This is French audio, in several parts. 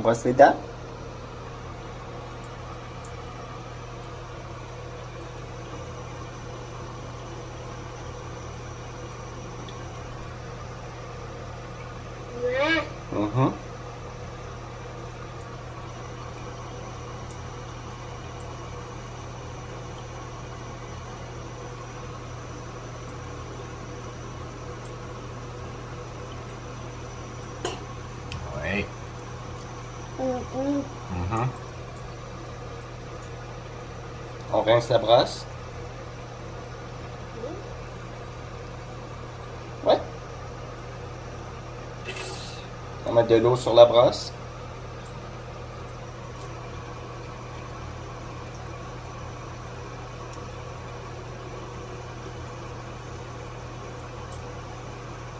On brosse les dents. On rince la brosse. Ouais. On met de l'eau sur la brosse.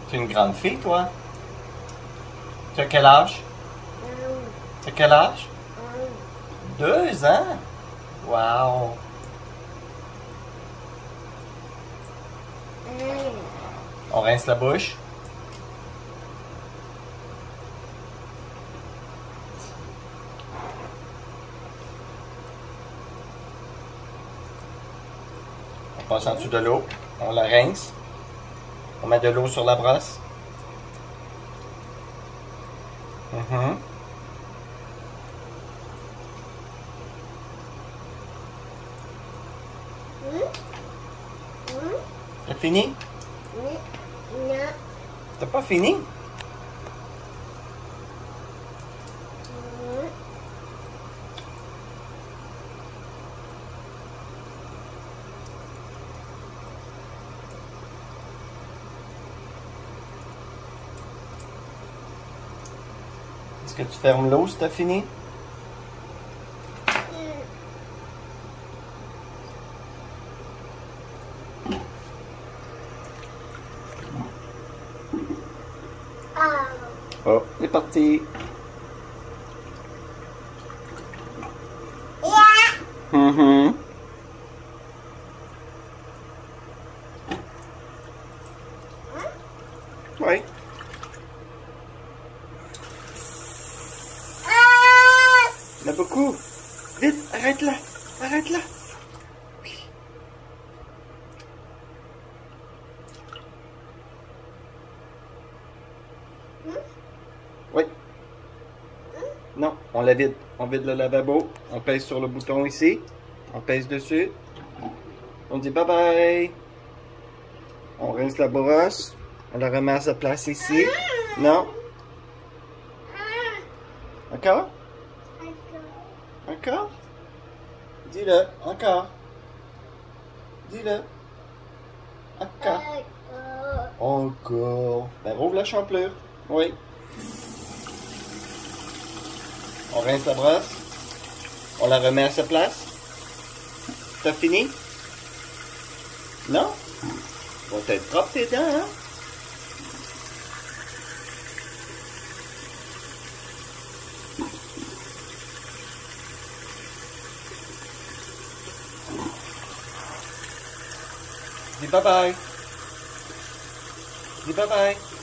Tu es une grande fille, toi? Tu as quel âge? Tu as quel âge? Deux ans? Wow! On rince la bouche. On passe en dessous de l'eau. On la rince. On met de l'eau sur la brosse. Mhm. T'as fini? T'as pas fini? Est-ce que tu fermes l'eau si t'as fini? Oh, c'est parti. Mhm. Oui. Il y en a beaucoup. Vite, arrête-la. Arrête-la. Oui. Oui. Non, on la vide. On vide le lavabo. On pèse sur le bouton ici. On pèse dessus. On dit bye bye. On rince la brosse. On la remet à sa place ici. Non. Encore? Encore? Dis-le. Encore. Dis-le. Encore. Encore. Ben, rouvre la champlure. Oui. On rince la brosse. On la remet à sa place. T'as fini? Non? Vont être propres tes dents, hein? Dis bye bye. Dis bye bye.